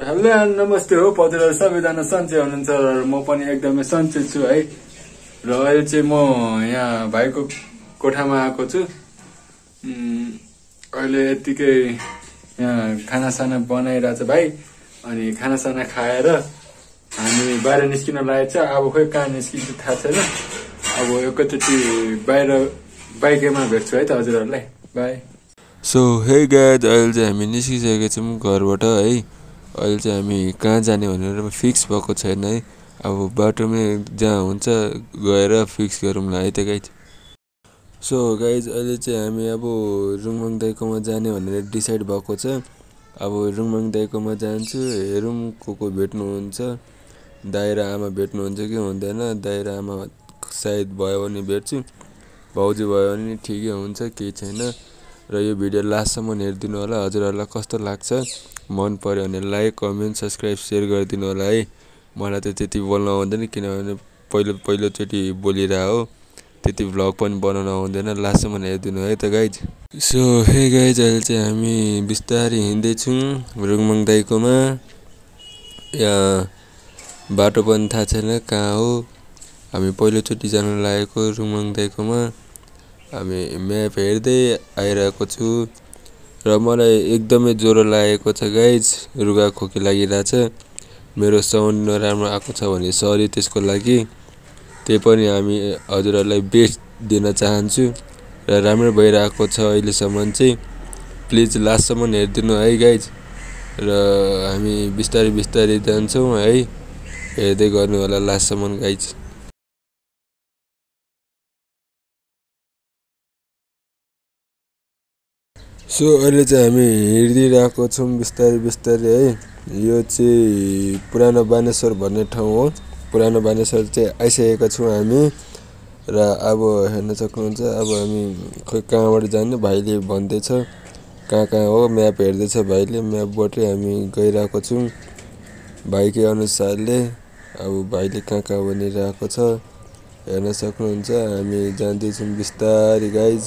Hello and नमस्ते हो हजुरहरू सबैजना सन्चै हुनुहुन्छ र म पनि एकदमै सन्चै छु है। र अहिले चाहिँ म यहाँ भाइको कोठामा आएको छु। अहिले यत्तिकै यहाँ खानासाना बनाइरहेछ भाइ। अनि खानासाना खाएर हामी बाहिर निस्किन लागेको छ। अब खोइ कहाँ निस्किन्छ थाहा छैन। अब एकैचोटि बाहिर बाइकैमा भेट्छु है त हजुरहरूलाई। बाई। सो हे गाइज अहिले चाहिँ हामी निस्किसकेको छौँ घरबाट है। अहिले चाहिँ हामी कहाँ जाने भनेर फिक्स भएको छैन है। अब बाटोमै जहाँ हुन्छ गएर फिक्स गरौँला है त गाइज। सो गाइज अहिले चाहिँ हामी अब रुङमाङ दाइकोमा जाने भनेर डिसाइड भएको छ। अब रुङमाङ दाइकोमा जान्छु हेरौँ को को भेट्नुहुन्छ। दाइ र आमा भेट्नुहुन्छ कि हुँदैन दाइ र आमा सायद भयो भने भेट्छु। भाउजू भयो भने ठिकै हुन्छ केही छैन। र यो भिडियो लास्टसम्म हेरिदिनु होला। हजुरहरूलाई कस्तो लाग्छ? मन पऱ्यो भने लाइक कमेन्ट सब्सक्राइब सेयर गरिदिनु होला है। मलाई त त्यति बोल्न आउँदैन किनभने पहिलो पहिलोचोटि बोलिरह हो। त्यति भ्लग पनि बनाउन आउँदैन। लास्टसम्म हेरिदिनु है त गाइज सो हे गाइज अहिले चाहिँ हामी बिस्तारै हिँड्दैछौँ रुङमाङ दाइकोमा। यहाँ बाटो पनि थाहा छैन कहाँ हो। हामी पहिलोचोटि जानु लागेको रुङमाङ दाइकोमा। हामी म्याप हेर्दै आइरहेको छु। र मलाई एकदमै ज्वरो लागेको छ गाइज रुगा खोकी लागिरहेछ। मेरो साउन्ड नराम्रो आएको छ भने सरी त्यसको लागि। त्यही पनि हामी हजुरहरूलाई बेस्ट दिन चाहन्छु। र राम्रो भइरहेको छ अहिलेसम्म चाहिँ। प्लिज लास्टसम्म हेरिदिनु है गाइज। र हामी बिस्तारै बिस्तारै जान्छौँ है। हेर्दै गर्नु होला लास्टसम्म गाइज। सो अहिले चाहिँ हामी हिँडिरहेको छौँ बिस्तारै बिस्तारै है। यो चाहिँ पुरानो बानेश्वर भन्ने ठाउँ हो। पुरानो बानेश्वर चाहिँ आइसकेका छौँ हामी। र अब हेर्न सक्नुहुन्छ अब हामी खोइ कहाँबाट जाने भाइले भन्दैछ। कहाँ कहाँ हो? म्याप हेर्दैछ भाइले। म्यापबाटै हामी गइरहेको छौँ। भाइकै अनुसारले अब भाइले कहाँ कहाँ भनिरहेको छ हेर्न सक्नुहुन्छ। हामी जाँदैछौँ बिस्तारै गाइज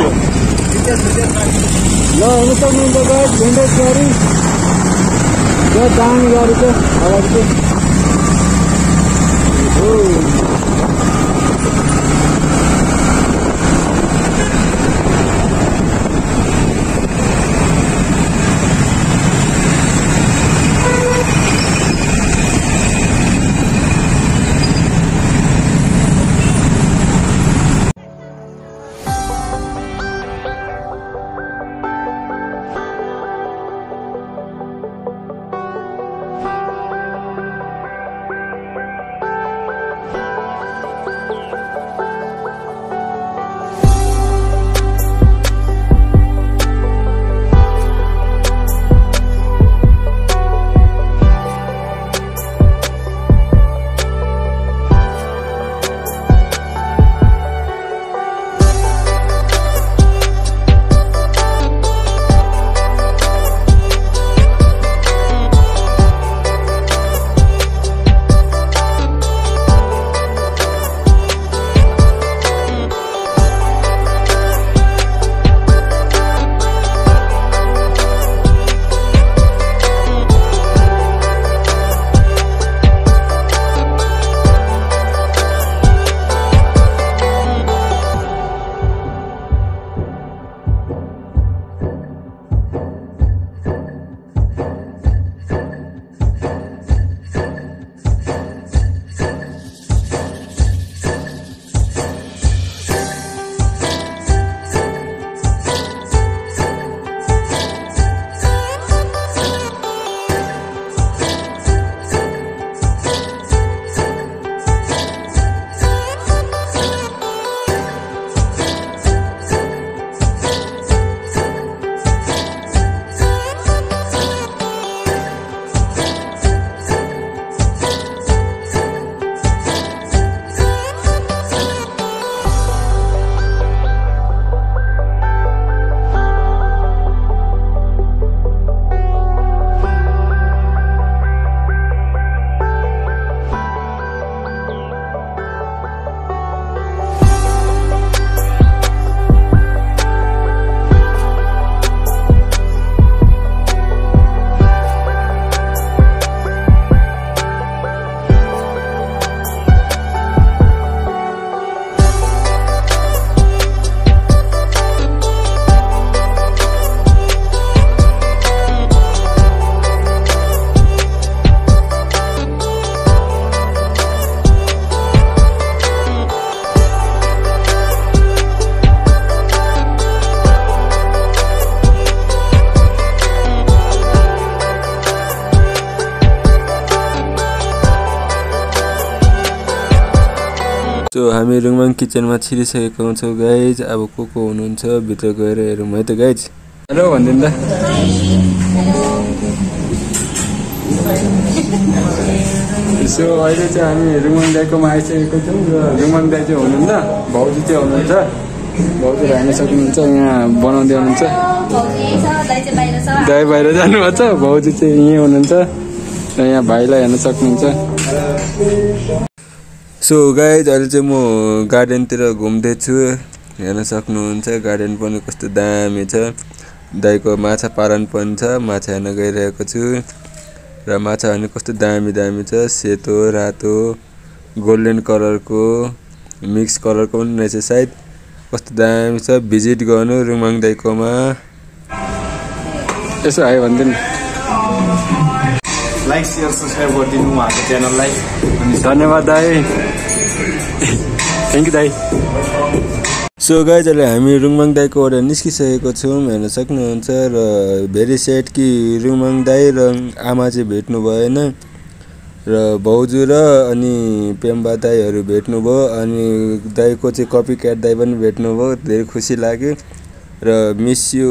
हो ल हेर्नु सक्नुहुन्छ छ अगाडि चाहिँ सो हामी रुङमाङ किचनमा छिरिसकेका हुन्छौँ गाइज अब को को हुनुहुन्छ? भित्र गएर हेरौँ है त गाइज हेलो भनिदिनु त सो अहिले चाहिँ हामी रुमन दाईकोमा आइसकेको छौँ र रुमन दाई चाहिँ हुनुहुन्न भाउजू चाहिँ हुनुहुन्छ। भाउजू हेर्न सक्नुहुन्छ यहाँ बनाउँदै हुनुहुन्छ। दाई बाहिर जानुभएको छ भाउजू चाहिँ यहीँ हुनुहुन्छ र यहाँ भाइलाई हेर्न सक्नुहुन्छ। सो गाइज अहिले चाहिँ म गार्डनतिर घुम्दैछु। हेर्न सक्नुहुन्छ गार्डन पनि कस्तो दामी छ। दाइको माछा पालन पनि छ माछा हेर्न गइरहेको छु। र माछा पनि कस्तो दामी दामी छ। सेतो रातो गोल्डन कलरको मिक्स कलरको पनि रहेछ सायद। कस्तो दामी छ। भिजिट गर्नु रुमाङ दाइकोमा। यसो आयो भनिदिनु। लाइक सेयर सब्सक्राइब गरिदिनु उहाँको च्यानललाई। अनि धन्यवाद दाई थ्याङ्क यू दाई सो गाइज अहिले हामी रुङमाङ दाईकोबाट निस्किसकेको छौँ हेर्न सक्नुहुन्छ र भेरी सेड कि रुङमाङ दाई र आमा चाहिँ भेट्नु भएन। र भाउजू र अनि पेम्बा दाईहरू भेट्नुभयो अनि दाईको चाहिँ कपी क्याट दाई पनि भेट्नुभयो धेरै खुसी लाग्यो। र मिस यु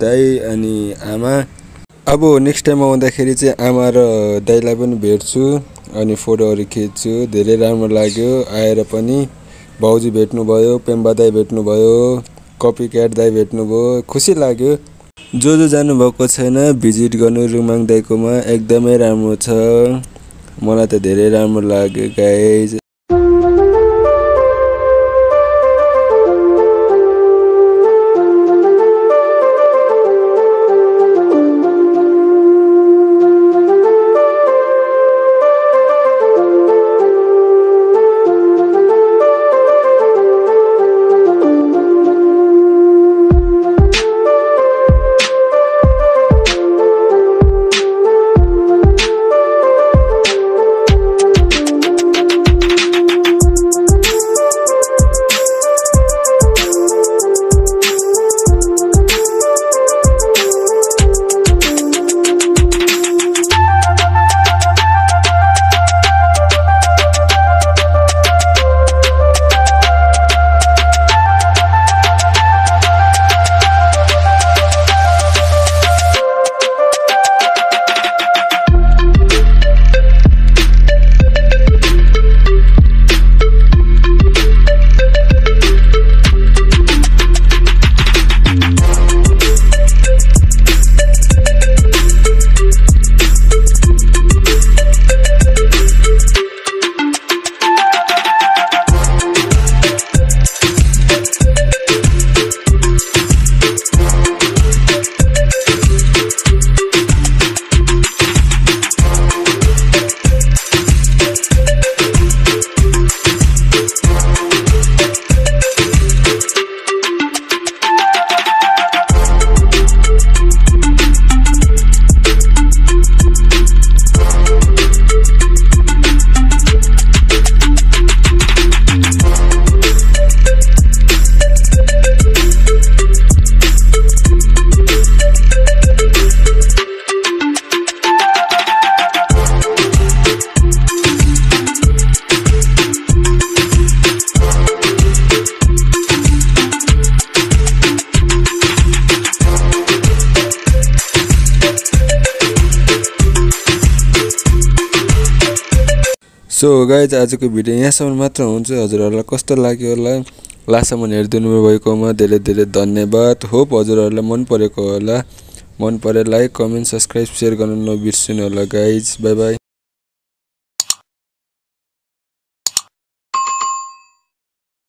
दाई अनि आमा। अब नेक्स्ट टाइम आउँदाखेरि चाहिँ आमा र दाईलाई पनि भेट्छु। अनि फोटोहरू खिच्छु धेरै राम्रो लाग्यो। आएर पनि भाउजू भेट्नुभयो पेम्बा दाई भेट्नुभयो कपी क्याट दाई भेट्नुभयो खुसी लाग्यो। जो जो जानुभएको छैन भिजिट गर्नु रुमाङ दाईकोमा एकदमै राम्रो छ। मलाई त धेरै राम्रो लाग्यो गाइज सो गाइज आजको भिडियो यहाँसम्म मात्र हुन्छ। हजुरहरूलाई कस्तो लाग्यो होला? लास्टसम्म हेरिदिनु भएकोमा धेरै धेरै धन्यवाद। होप हजुरहरूलाई मन परेको होला। मन परे लाइक कमेन्ट सब्सक्राइब सेयर गर्नु नबिर्सिनु होला गाइज बाई बाई